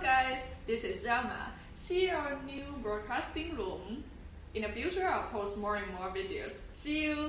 guys, this is Rama. See our new broadcasting room. In the future, I'll post more and more videos. See you!